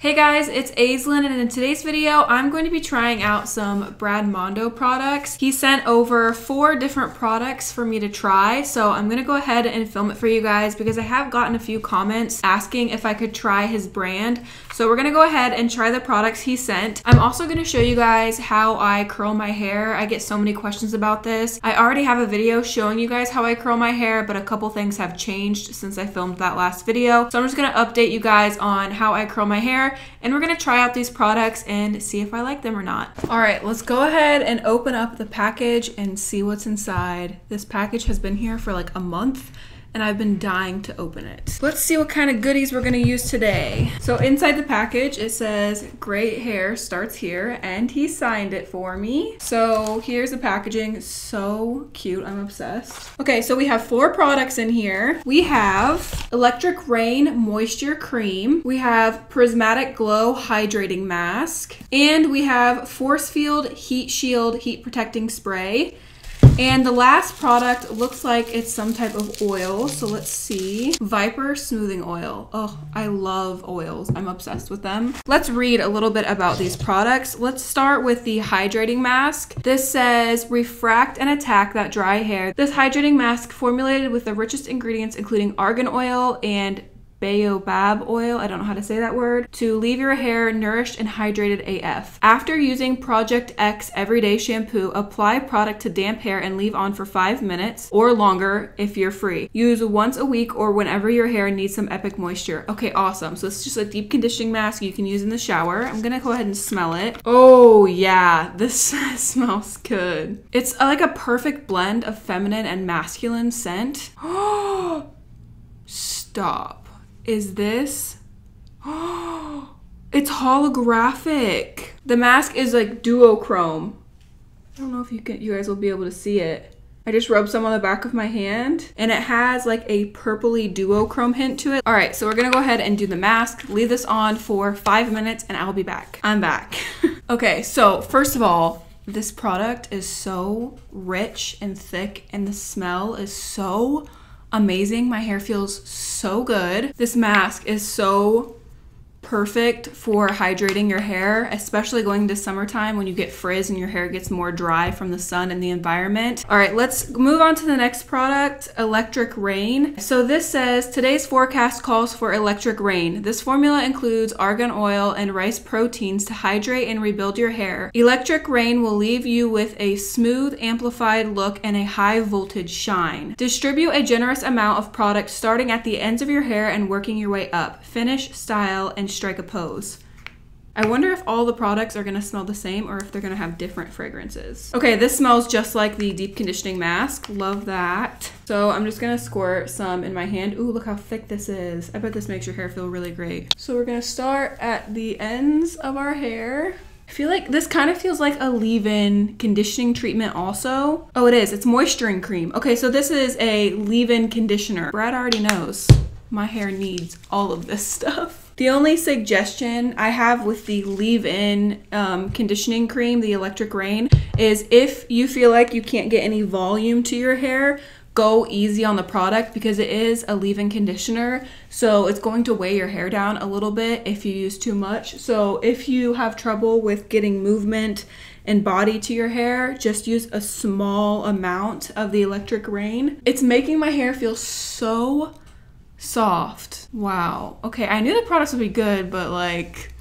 Hey guys, it's Aislinn and in today's video I'm going to be trying out some Brad Mondo products. He sent over four different products for me to try so I'm going to go ahead and film it for you guys because I have gotten a few comments asking if I could try his brand. So we're going to go ahead and try the products he sent. I'm also going to show you guys how I curl my hair. I get so many questions about this. I already have a video showing you guys how I curl my hair but a couple things have changed since I filmed that last video. So I'm just going to update you guys on how I curl my hair and we're gonna try out these products and see if I like them or not. All right, let's go ahead and open up the package and see what's inside. This package has been here for like a month and I've been dying to open it. Let's see what kind of goodies we're gonna use today. So inside the package, it says great hair starts here and he signed it for me. So here's the packaging, so cute, I'm obsessed. Okay, so we have four products in here. We have Electric Rain Moisture Cream. We have Prismatic Glow Hydrating Mask. And we have Force Field Heat Shield Heat Protecting Spray. And the last product looks like it's some type of oil. So let's see. Viper Smoothing Oil. Oh, I love oils. I'm obsessed with them. Let's read a little bit about these products. Let's start with the hydrating mask. This says refract and attack that dry hair. This hydrating mask formulated with the richest ingredients including argan oil and baobab oil, I don't know how to say that word, to leave your hair nourished and hydrated AF. After using Project X Everyday Shampoo, apply product to damp hair and leave on for five minutes or longer if you're free. Use once a week or whenever your hair needs some epic moisture. Okay, awesome. So it's just a deep conditioning mask you can use in the shower. I'm gonna go ahead and smell it. Oh yeah, this smells good. It's uh, like a perfect blend of feminine and masculine scent. Stop is this? it's holographic. The mask is like duochrome. I don't know if you can you guys will be able to see it. I just rubbed some on the back of my hand and it has like a purpley duochrome hint to it. All right, so we're gonna go ahead and do the mask, leave this on for five minutes and I'll be back. I'm back. okay, so first of all, this product is so rich and thick and the smell is so amazing. My hair feels so good. This mask is so perfect for hydrating your hair, especially going into summertime when you get frizz and your hair gets more dry from the sun and the environment. All right, let's move on to the next product, Electric Rain. So this says, today's forecast calls for electric rain. This formula includes argan oil and rice proteins to hydrate and rebuild your hair. Electric Rain will leave you with a smooth, amplified look and a high voltage shine. Distribute a generous amount of product starting at the ends of your hair and working your way up. Finish, style, and strike a pose. I wonder if all the products are gonna smell the same or if they're gonna have different fragrances. Okay, this smells just like the deep conditioning mask. Love that. So I'm just gonna squirt some in my hand. Ooh, look how thick this is. I bet this makes your hair feel really great. So we're gonna start at the ends of our hair. I feel like this kind of feels like a leave-in conditioning treatment also. Oh, it is. It's moisturizing cream. Okay, so this is a leave-in conditioner. Brad already knows my hair needs all of this stuff. The only suggestion I have with the leave-in um, conditioning cream, the Electric Rain, is if you feel like you can't get any volume to your hair, go easy on the product because it is a leave-in conditioner. So it's going to weigh your hair down a little bit if you use too much. So if you have trouble with getting movement and body to your hair just use a small amount of the electric rain. It's making my hair feel so soft. Wow. Okay, I knew the products would be good, but like,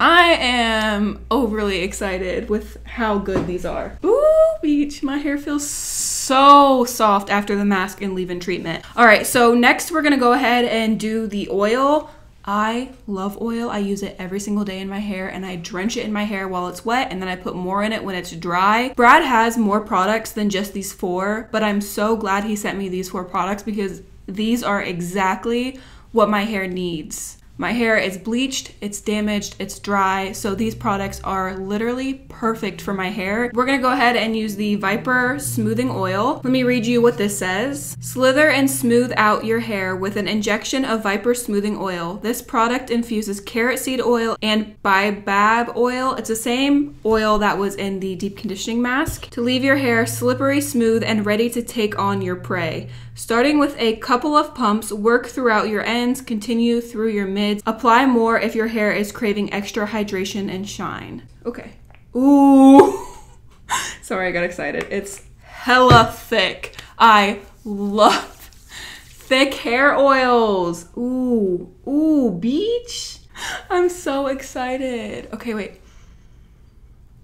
I am overly excited with how good these are. Ooh, beach. My hair feels so soft after the mask and leave-in treatment. All right, so next we're gonna go ahead and do the oil. I love oil. I use it every single day in my hair and I drench it in my hair while it's wet and then I put more in it when it's dry. Brad has more products than just these four, but I'm so glad he sent me these four products because these are exactly what my hair needs. My hair is bleached, it's damaged, it's dry, so these products are literally perfect for my hair. We're gonna go ahead and use the Viper Smoothing Oil. Let me read you what this says. Slither and smooth out your hair with an injection of Viper Smoothing Oil. This product infuses carrot seed oil and baobab oil. It's the same oil that was in the deep conditioning mask to leave your hair slippery, smooth, and ready to take on your prey. Starting with a couple of pumps, work throughout your ends, continue through your Apply more if your hair is craving extra hydration and shine. Okay. Ooh. Sorry, I got excited. It's hella thick. I love thick hair oils. Ooh, ooh, beach. I'm so excited. Okay, wait.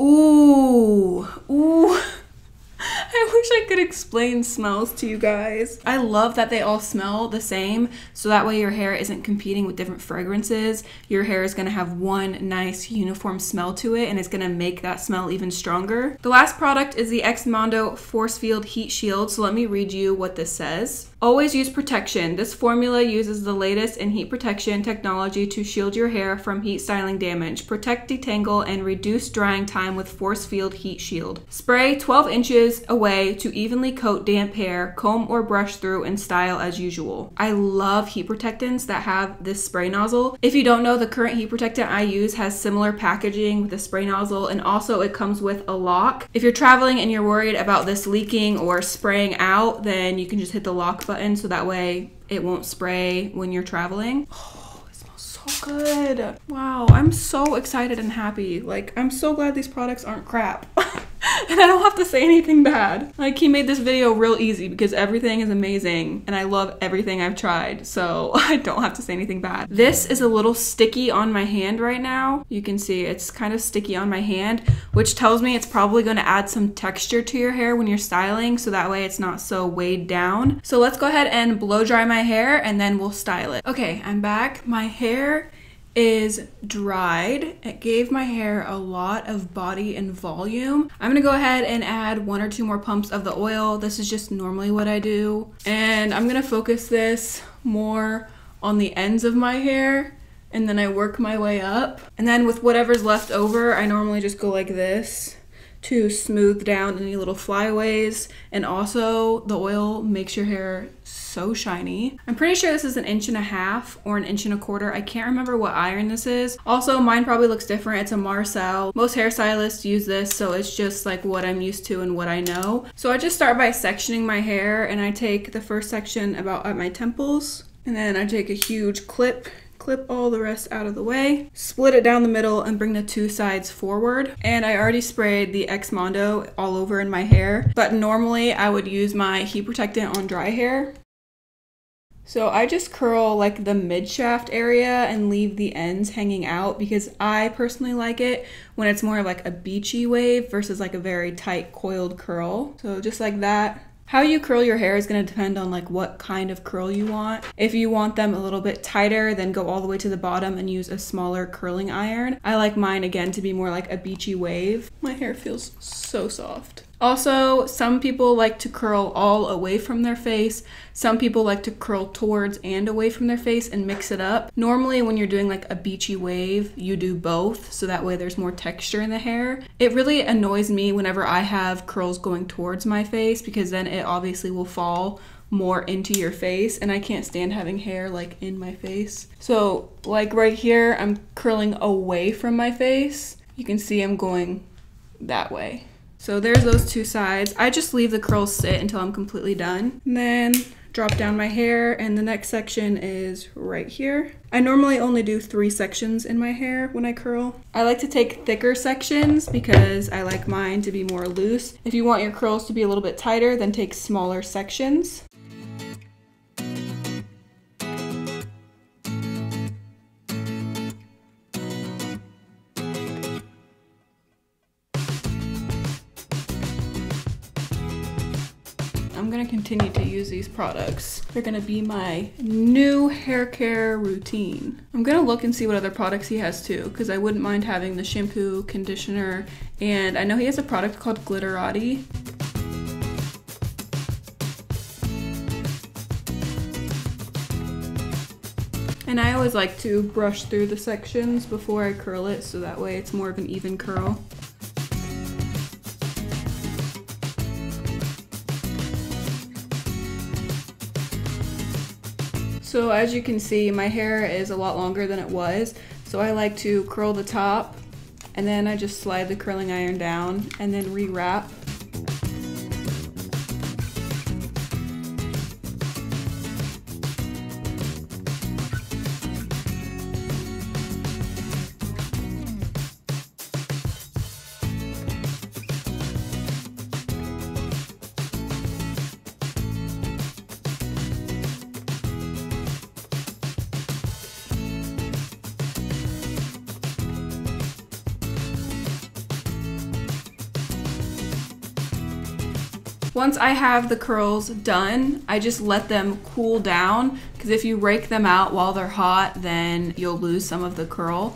Ooh, ooh. I wish I could explain smells to you guys. I love that they all smell the same, so that way your hair isn't competing with different fragrances. Your hair is gonna have one nice uniform smell to it, and it's gonna make that smell even stronger. The last product is the Xmondo Force Field Heat Shield, so let me read you what this says. Always use protection. This formula uses the latest in heat protection technology to shield your hair from heat styling damage, protect, detangle, and reduce drying time with Force Field Heat Shield. Spray 12 inches away to evenly coat damp hair, comb or brush through, and style as usual. I love heat protectants that have this spray nozzle. If you don't know, the current heat protectant I use has similar packaging with the spray nozzle, and also it comes with a lock. If you're traveling and you're worried about this leaking or spraying out, then you can just hit the lock button so that way it won't spray when you're traveling. Oh, it smells so good. Wow, I'm so excited and happy. Like, I'm so glad these products aren't crap. and I don't have to say anything bad. Like he made this video real easy because everything is amazing and I love everything I've tried. So I don't have to say anything bad. This is a little sticky on my hand right now. You can see it's kind of sticky on my hand, which tells me it's probably going to add some texture to your hair when you're styling. So that way it's not so weighed down. So let's go ahead and blow dry my hair and then we'll style it. Okay, I'm back. My hair is dried. It gave my hair a lot of body and volume. I'm gonna go ahead and add one or two more pumps of the oil. This is just normally what I do. And I'm gonna focus this more on the ends of my hair and then I work my way up. And then with whatever's left over, I normally just go like this to smooth down any little flyaways. And also the oil makes your hair so shiny. I'm pretty sure this is an inch and a half or an inch and a quarter. I can't remember what iron this is. Also, mine probably looks different. It's a Marcel. Most hairstylists use this, so it's just like what I'm used to and what I know. So I just start by sectioning my hair and I take the first section about at my temples and then I take a huge clip clip all the rest out of the way, split it down the middle and bring the two sides forward. And I already sprayed the X-Mondo all over in my hair, but normally I would use my heat protectant on dry hair. So I just curl like the mid shaft area and leave the ends hanging out because I personally like it when it's more like a beachy wave versus like a very tight coiled curl. So just like that. How you curl your hair is going to depend on like what kind of curl you want. If you want them a little bit tighter, then go all the way to the bottom and use a smaller curling iron. I like mine again to be more like a beachy wave. My hair feels so soft. Also, some people like to curl all away from their face. Some people like to curl towards and away from their face and mix it up. Normally, when you're doing like a beachy wave, you do both so that way there's more texture in the hair. It really annoys me whenever I have curls going towards my face because then it obviously will fall more into your face and I can't stand having hair like in my face. So like right here, I'm curling away from my face. You can see I'm going that way. So there's those two sides. I just leave the curls sit until I'm completely done. And then drop down my hair and the next section is right here. I normally only do three sections in my hair when I curl. I like to take thicker sections because I like mine to be more loose. If you want your curls to be a little bit tighter, then take smaller sections. I'm gonna continue to use these products. They're gonna be my new hair care routine. I'm gonna look and see what other products he has too, because I wouldn't mind having the shampoo, conditioner, and I know he has a product called Glitterati. And I always like to brush through the sections before I curl it so that way it's more of an even curl. So as you can see, my hair is a lot longer than it was. So I like to curl the top and then I just slide the curling iron down and then rewrap. Once I have the curls done, I just let them cool down because if you rake them out while they're hot, then you'll lose some of the curl.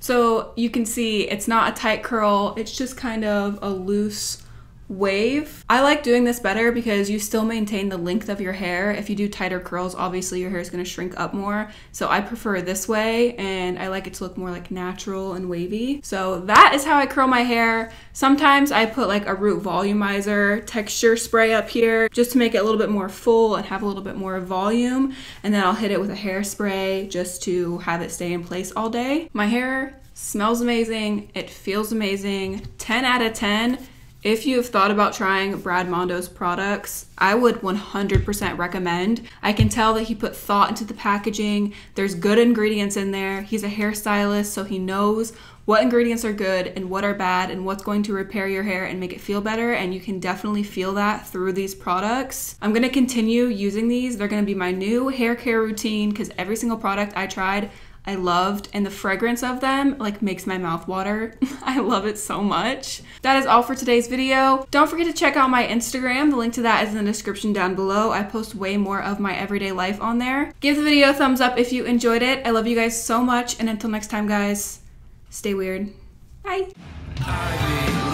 So you can see it's not a tight curl, it's just kind of a loose wave. I like doing this better because you still maintain the length of your hair. If you do tighter curls, obviously your hair is going to shrink up more. So I prefer this way and I like it to look more like natural and wavy. So that is how I curl my hair. Sometimes I put like a root volumizer texture spray up here just to make it a little bit more full and have a little bit more volume. And then I'll hit it with a hairspray just to have it stay in place all day. My hair smells amazing. It feels amazing. 10 out of 10 if you have thought about trying Brad Mondo's products, I would 100% recommend. I can tell that he put thought into the packaging. There's good ingredients in there. He's a hairstylist, so he knows what ingredients are good and what are bad and what's going to repair your hair and make it feel better. And you can definitely feel that through these products. I'm gonna continue using these. They're gonna be my new hair care routine because every single product I tried I loved and the fragrance of them like makes my mouth water. I love it so much. That is all for today's video. Don't forget to check out my Instagram. The link to that is in the description down below. I post way more of my everyday life on there. Give the video a thumbs up if you enjoyed it. I love you guys so much and until next time guys, stay weird. Bye.